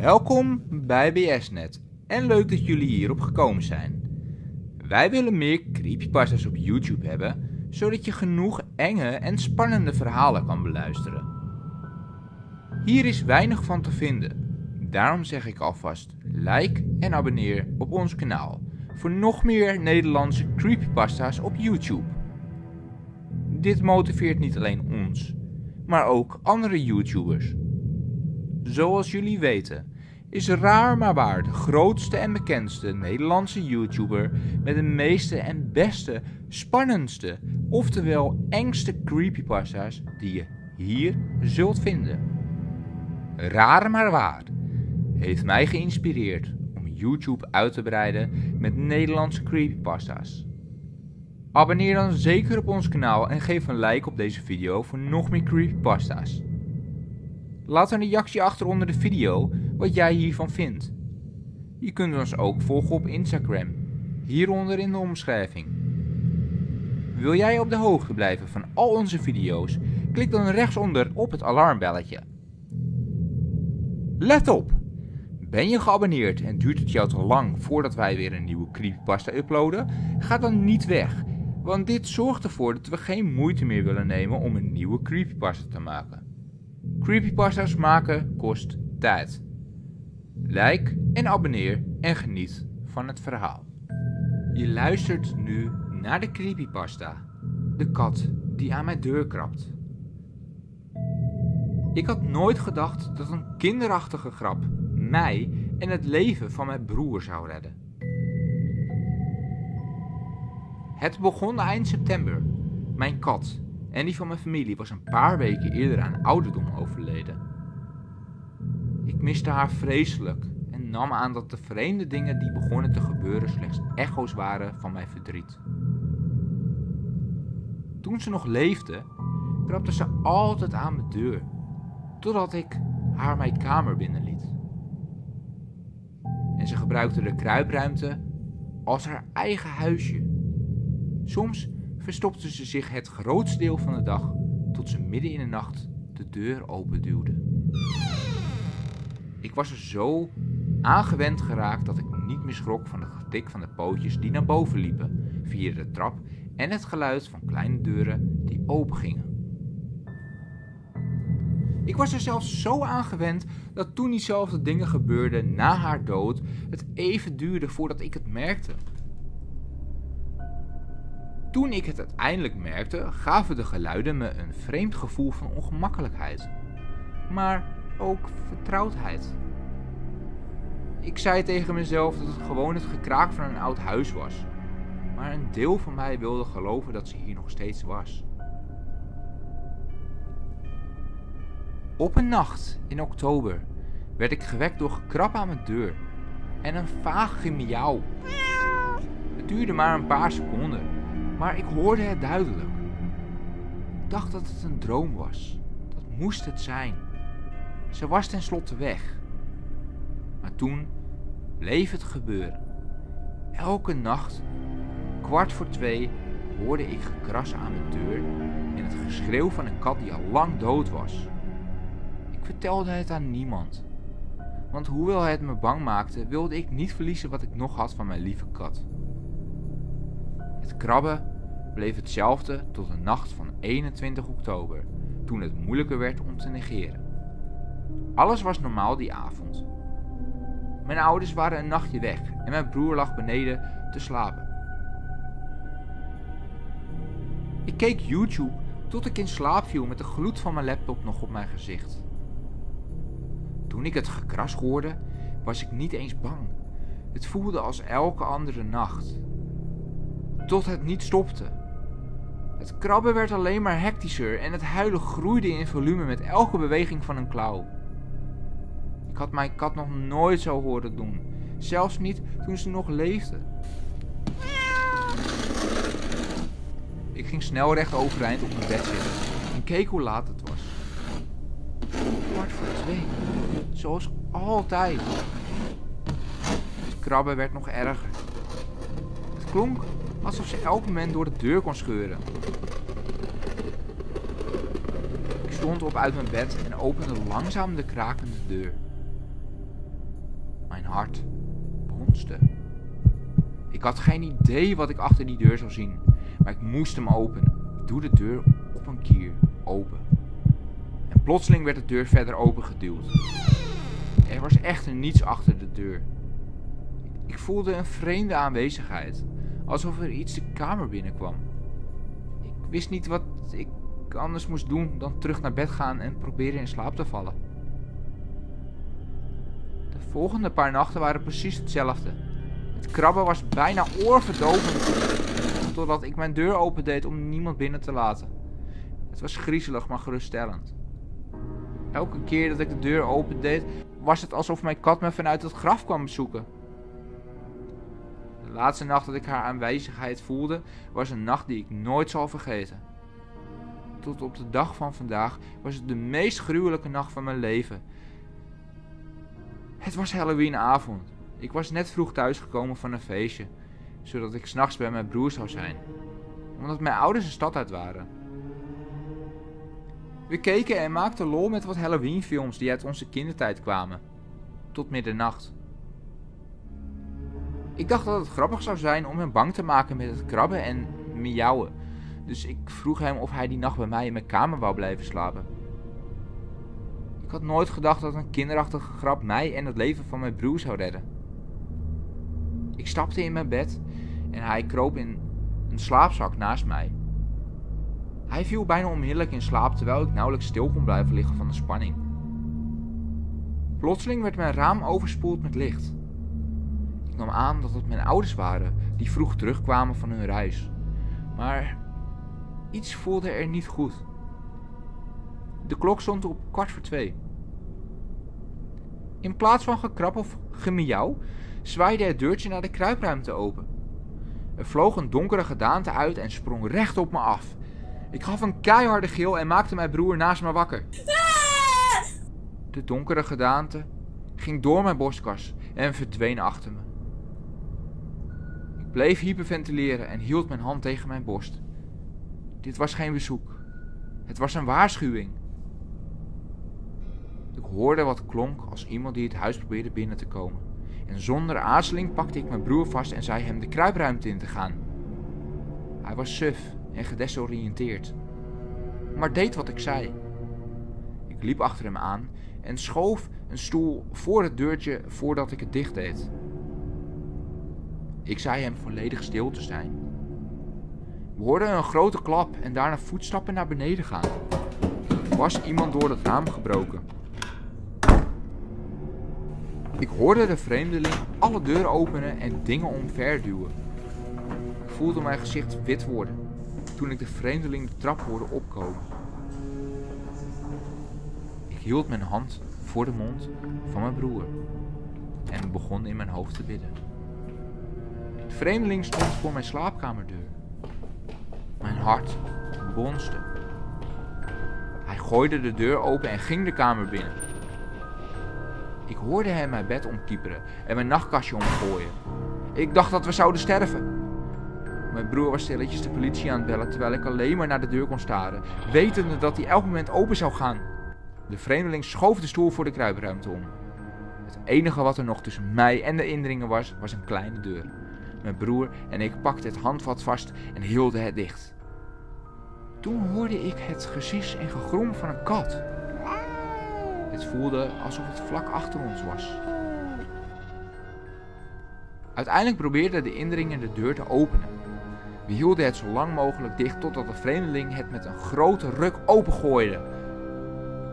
Welkom bij BSNet en leuk dat jullie hierop gekomen zijn. Wij willen meer creepypastas op YouTube hebben, zodat je genoeg enge en spannende verhalen kan beluisteren. Hier is weinig van te vinden, daarom zeg ik alvast like en abonneer op ons kanaal voor nog meer Nederlandse creepypasta's op YouTube. Dit motiveert niet alleen ons, maar ook andere YouTubers. Zoals jullie weten is Raar maar Waar de grootste en bekendste Nederlandse YouTuber met de meeste en beste, spannendste, oftewel engste creepypasta's die je hier zult vinden. Raar maar Waar heeft mij geïnspireerd om YouTube uit te breiden met Nederlandse creepypasta's. Abonneer dan zeker op ons kanaal en geef een like op deze video voor nog meer creepypasta's. Laat een reactie achter onder de video wat jij hiervan vindt. Je kunt ons ook volgen op Instagram, hieronder in de omschrijving. Wil jij op de hoogte blijven van al onze video's? Klik dan rechtsonder op het alarmbelletje. Let op! Ben je geabonneerd en duurt het jou te lang voordat wij weer een nieuwe creepypasta uploaden? Ga dan niet weg, want dit zorgt ervoor dat we geen moeite meer willen nemen om een nieuwe creepypasta te maken. Creepypasta's maken kost tijd. Like en abonneer en geniet van het verhaal. Je luistert nu naar de creepypasta. De kat die aan mijn deur krabt. Ik had nooit gedacht dat een kinderachtige grap mij en het leven van mijn broer zou redden. Het begon eind september. Mijn kat en die van mijn familie was een paar weken eerder aan ouderdom overleden. Ik miste haar vreselijk en nam aan dat de vreemde dingen die begonnen te gebeuren slechts echo's waren van mijn verdriet. Toen ze nog leefde, krabde ze altijd aan mijn deur, totdat ik haar mijn kamer binnenliet. En ze gebruikte de kruipruimte als haar eigen huisje. Soms verstopte ze zich het grootste deel van de dag tot ze midden in de nacht de deur openduwde. Ik was er zo aangewend geraakt dat ik niet meer schrok van het getik van de pootjes die naar boven liepen via de trap en het geluid van kleine deuren die opengingen. Ik was er zelfs zo aangewend dat toen diezelfde dingen gebeurden na haar dood, het even duurde voordat ik het merkte. Toen ik het uiteindelijk merkte, gaven de geluiden me een vreemd gevoel van ongemakkelijkheid, maar ook vertrouwdheid. Ik zei tegen mezelf dat het gewoon het gekraak van een oud huis was, maar een deel van mij wilde geloven dat ze hier nog steeds was. Op een nacht in oktober werd ik gewekt door gekrap aan mijn deur en een vaag gemiauw. Het duurde maar een paar seconden, maar ik hoorde het duidelijk. Ik dacht dat het een droom was. Dat moest het zijn. Ze was tenslotte weg. Maar toen bleef het gebeuren. Elke nacht, kwart voor twee, hoorde ik gekras aan mijn deur en het geschreeuw van een kat die al lang dood was. Ik vertelde het aan niemand. Want hoewel het me bang maakte, wilde ik niet verliezen wat ik nog had van mijn lieve kat. Het krabben bleef hetzelfde tot de nacht van 21 oktober, toen het moeilijker werd om te negeren. Alles was normaal die avond. Mijn ouders waren een nachtje weg en mijn broer lag beneden te slapen. Ik keek YouTube tot ik in slaap viel met de gloed van mijn laptop nog op mijn gezicht. Toen ik het gekras hoorde, was ik niet eens bang. Het voelde als elke andere nacht. Tot het niet stopte. Het krabben werd alleen maar hectischer en het huilen groeide in volume met elke beweging van een klauw. Ik had mijn kat nog nooit zo horen doen, zelfs niet toen ze nog leefde. Ik ging snel recht overeind op mijn bed zitten en keek hoe laat het was. Kwart voor twee, zoals altijd. Het krabben werd nog erger. Het klonk alsof ze elk moment door de deur kon scheuren. Ik stond op uit mijn bed en opende langzaam de krakende deur. Mijn hart bonste. Ik had geen idee wat ik achter die deur zou zien, maar ik moest hem openen. Ik doe de deur op een kier open. En plotseling werd de deur verder opengeduwd. Er was echter niets achter de deur. Ik voelde een vreemde aanwezigheid, alsof er iets de kamer binnenkwam. Ik wist niet wat ik anders moest doen dan terug naar bed gaan en proberen in slaap te vallen. De volgende paar nachten waren precies hetzelfde. Het krabben was bijna oorverdovend totdat ik mijn deur opendeed om niemand binnen te laten. Het was griezelig, maar geruststellend. Elke keer dat ik de deur opendeed, was het alsof mijn kat me vanuit het graf kwam bezoeken. De laatste nacht dat ik haar aanwezigheid voelde, was een nacht die ik nooit zal vergeten. Tot op de dag van vandaag was het de meest gruwelijke nacht van mijn leven. Het was Halloweenavond. Ik was net vroeg thuisgekomen van een feestje, zodat ik s'nachts bij mijn broer zou zijn, omdat mijn ouders de stad uit waren. We keken en maakten lol met wat Halloween-films die uit onze kindertijd kwamen, tot middernacht. Ik dacht dat het grappig zou zijn om hem bang te maken met het krabben en miauwen, dus ik vroeg hem of hij die nacht bij mij in mijn kamer wou blijven slapen. Ik had nooit gedacht dat een kinderachtige grap mij en het leven van mijn broer zou redden. Ik stapte in mijn bed en hij kroop in een slaapzak naast mij. Hij viel bijna onmiddellijk in slaap terwijl ik nauwelijks stil kon blijven liggen van de spanning. Plotseling werd mijn raam overspoeld met licht. Ik nam aan dat het mijn ouders waren die vroeg terugkwamen van hun reis. Maar iets voelde er niet goed. De klok stond op kwart voor twee. In plaats van gekrap of gemiauw zwaaide het deurtje naar de kruipruimte open. Er vloog een donkere gedaante uit en sprong recht op me af. Ik gaf een keiharde gil en maakte mijn broer naast me wakker. De donkere gedaante ging door mijn borstkas en verdween achter me. Bleef hyperventileren en hield mijn hand tegen mijn borst. Dit was geen bezoek. Het was een waarschuwing. Ik hoorde wat klonk als iemand die het huis probeerde binnen te komen. En zonder aarzeling pakte ik mijn broer vast en zei hem de kruipruimte in te gaan. Hij was suf en gedesoriënteerd, maar deed wat ik zei. Ik liep achter hem aan en schoof een stoel voor het deurtje voordat ik het dicht deed. Ik zei hem volledig stil te zijn. We hoorden een grote klap en daarna voetstappen naar beneden gaan. Was iemand door het raam gebroken. Ik hoorde de vreemdeling alle deuren openen en dingen omverduwen. Ik voelde mijn gezicht wit worden toen ik de vreemdeling de trap hoorde opkomen. Ik hield mijn hand voor de mond van mijn broer en begon in mijn hoofd te bidden. De vreemdeling stond voor mijn slaapkamerdeur. Mijn hart bonste. Hij gooide de deur open en ging de kamer binnen. Ik hoorde hem mijn bed omkieperen en mijn nachtkastje omgooien. Ik dacht dat we zouden sterven. Mijn broer was stilletjes de politie aan het bellen terwijl ik alleen maar naar de deur kon staren, wetende dat die elk moment open zou gaan. De vreemdeling schoof de stoel voor de kruipruimte om. Het enige wat er nog tussen mij en de indringer was, was een kleine deur. Mijn broer en ik pakten het handvat vast en hielden het dicht. Toen hoorde ik het gesis en gegrom van een kat. Het voelde alsof het vlak achter ons was. Uiteindelijk probeerde de indringer de deur te openen. We hielden het zo lang mogelijk dicht totdat de vreemdeling het met een grote ruk opengooide.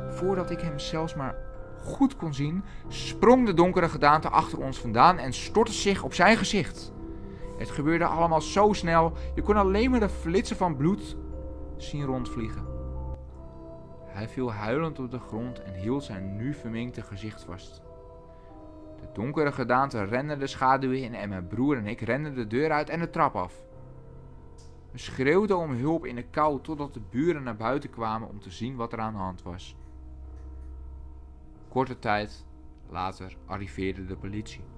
Voordat ik hem zelfs maar goed kon zien, sprong de donkere gedaante achter ons vandaan en stortte zich op zijn gezicht. Het gebeurde allemaal zo snel, je kon alleen maar de flitsen van bloed zien rondvliegen. Hij viel huilend op de grond en hield zijn nu verminkte gezicht vast. De donkere gedaante rende de schaduw in en mijn broer en ik renden de deur uit en de trap af. We schreeuwden om hulp in de kou totdat de buren naar buiten kwamen om te zien wat er aan de hand was. Korte tijd later arriveerde de politie.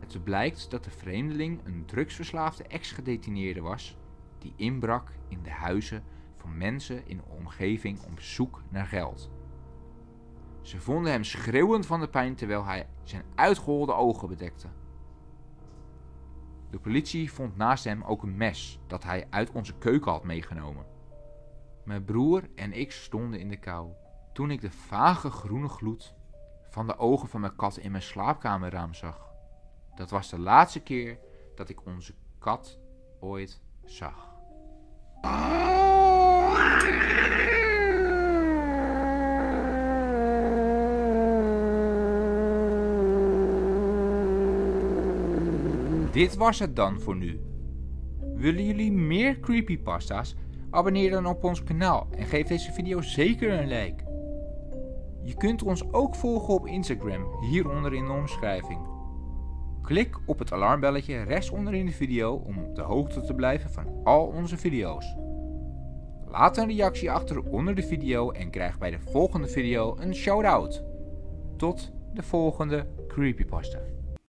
Het blijkt dat de vreemdeling een drugsverslaafde ex-gedetineerde was die inbrak in de huizen van mensen in de omgeving op zoek naar geld. Ze vonden hem schreeuwend van de pijn terwijl hij zijn uitgeholde ogen bedekte. De politie vond naast hem ook een mes dat hij uit onze keuken had meegenomen. Mijn broer en ik stonden in de kou toen ik de vage groene gloed van de ogen van mijn kat in mijn slaapkamerraam zag. Dat was de laatste keer dat ik onze kat ooit zag. Dit was het dan voor nu. Willen jullie meer creepypasta's? Abonneer dan op ons kanaal en geef deze video zeker een like. Je kunt ons ook volgen op Instagram, hieronder in de omschrijving. Klik op het alarmbelletje rechtsonder in de video om op de hoogte te blijven van al onze video's. Laat een reactie achter onder de video en krijg bij de volgende video een shout-out. Tot de volgende creepypasta.